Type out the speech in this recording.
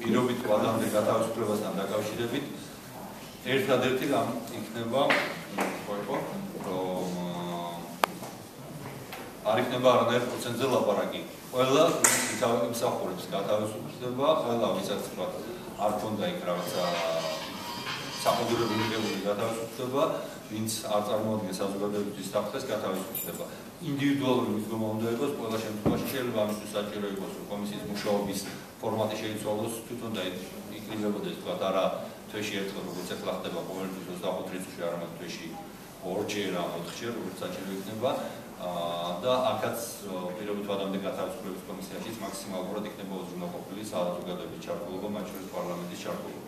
პირობით ვადამდე გათავისუფლებასთან დაკავშირებით ერთადერთი რამ იქნება ხო რომ არ იქნება არანაირ პროცენტზე ლაპარაკი. ყველა იმსახურებს გათავისუფლება, ყველა ვისაც თქვა არ ქონდა იქ რაღაცა საფუძვლებელი გათავისუფლება, ვინც არ წარმოადგენს საზოგადოებისთვის საფრთხეს გათავისუფლება. ინდივიდუალური მიდგომა უნდა იყოს ყველა შემთხვევაში შეიძლება ამისთვის საჭირო იყოს რომ კომისიის მუშაობის ფორმატი შეიცვალოს თვითონ და იკრიბებოდეს თქვა არა თვეში ერთხელ როგორც ახლა ხდება ყოველთვის 25 წუთში არამედ თვეში ორჯერ ან ოთხჯერ როგორც საჭირო იქნება. და აქაც პირობით ვადამდე გათავისუფლების კომისიაშიც მაქსიმალურად იქნება უზრუნველყოფილი საზოგადოების ჩართულობა მათ შორის პარლამენტის ჩართულობა